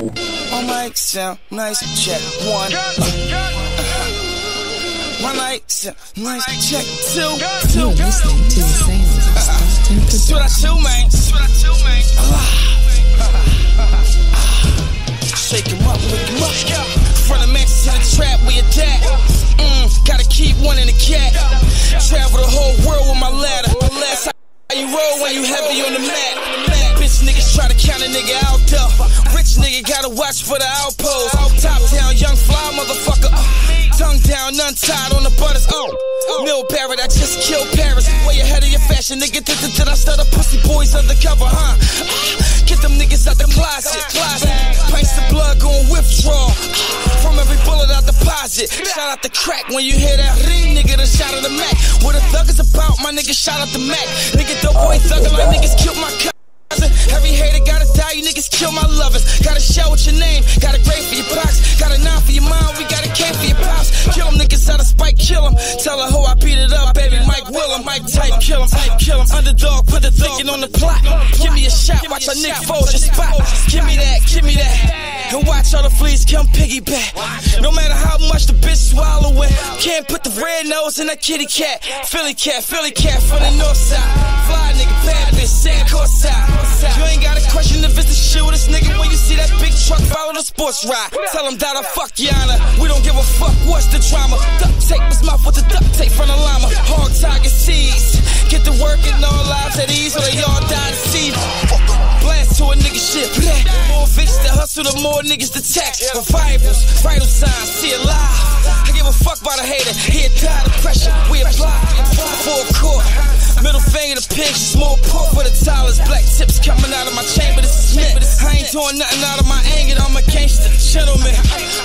My mic sound nice, check one. My uh-huh. uh-huh. mic sound nice, check two. You're listening to the sounds uh-huh. ah. ah. of Stockton That's what I Productions. do, man. That's what I do, man. Shake him up, wake him up. From the mansion to the trap, where you at? Mm, gotta keep one in the cat. Travel the whole world with my ladder. Last how you roll when you heavy on the mat. Count a nigga out though. Rich nigga gotta watch for the outpost. Top down, young fly motherfucker. Uh, tongue down, untied on the butters. Oh, Mill Barrett, I just killed Paris. Way ahead of your fashion, nigga. Did, did, did I stutter pussy boys undercover, huh? Get them niggas out the closet. closet. Pints of blood gon' withdraw. From every bullet I deposit. Shout out the crack when you hear that ring, nigga. The shot of the Mac. What a thug is about, my nigga. Shout out the Mac. Nigga, dope boy thuggin' like niggas killed my cousin. Every hater gotta die, you niggas kill my lovers. Got a show with your name, got a grave for your box, got a nine for your mom, we got a can for your pops. Kill them niggas out of spite, kill them. Tell her hoe I beat it up, baby. Mike Willem, Mike type, kill him, type, kill him. Underdog, put the thinking on the plot. Give me a shot, watch a Nick Foles your spot. Give me that, give me that. And watch all the fleas come piggyback. No matter how much the bitch swallowing, can't put the red nose in a kitty cat. Philly cat, Philly cat from the north side. Fly nigga, bad bitch, sand course side. It's a shoe this nigga when you see that big truck follow the sports ride. Tell him that I fuck Yana. We don't give a fuck what's the drama. Duct tape his mouth with the duct tape from the llama. Hog tiger seeds. Get to work and all lives at ease or they all die to see. Blast to a nigga shit. More bitches that hustle, the more niggas to tax. Revivals, vital signs, see it live. I give a fuck about a hater. He tired of pressure. We apply. Middle finger to pigs, more pork for the towers. Black tips coming out of my chamber. This is me. I ain't doing nothing out of my anger. I'm a gangster, gentleman.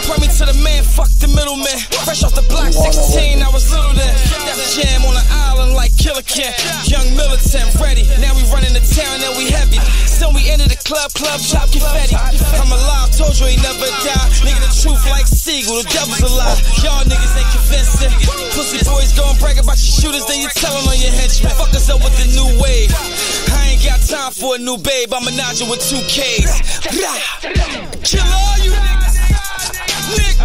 Point me to the man, fuck the middleman. Fresh off the block, 16, I was little then. Def Jam on the island like Killer Ken. Young militant, ready. Now we running the town and we heavy. Soon we enter the club, club chop confetti. I'm alive, told you ain't never die. Nigga, the truth like Siegel, the devil's alive. Y'all niggas ain't convincing. Pussy boys gon' brag about your shooters, then you tellin' on your henchmen. Fuck us up with the new wave. I ain't got time for a new babe, I'm a Naja with two K's. Kill all you niggas. Nigga.